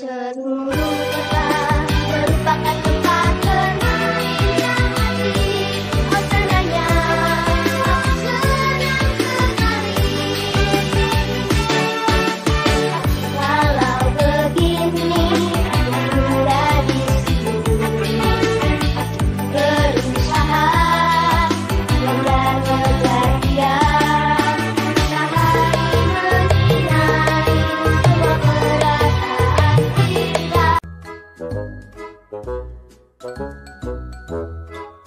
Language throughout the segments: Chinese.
turtle.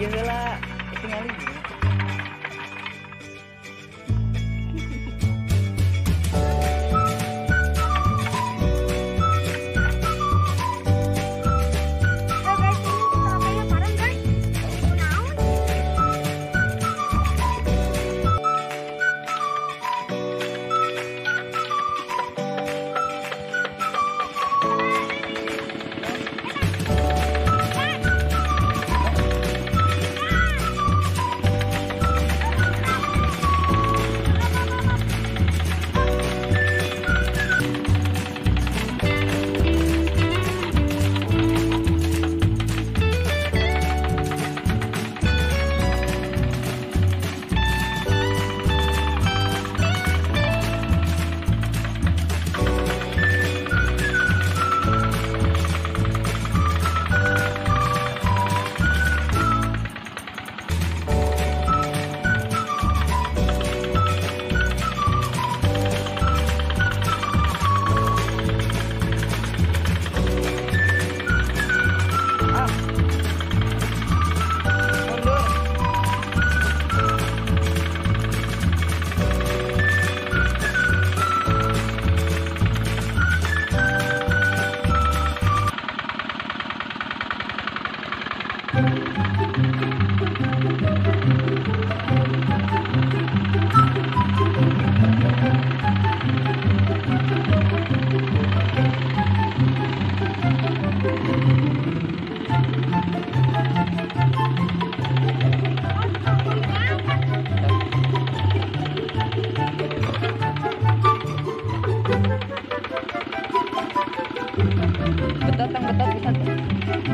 give me life.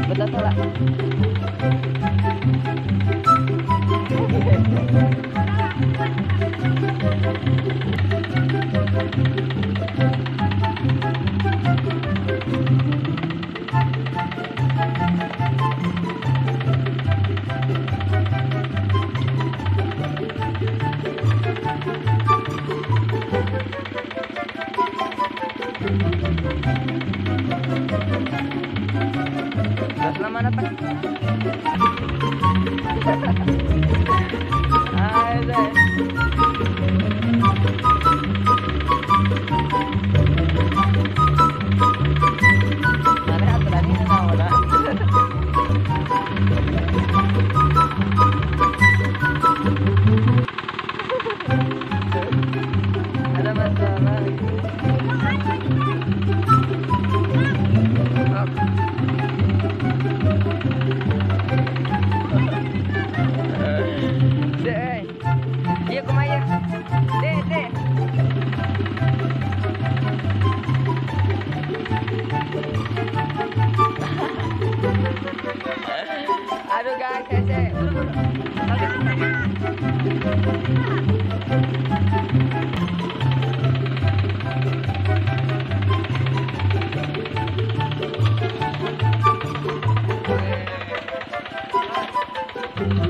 不得了了。thank you Thank you.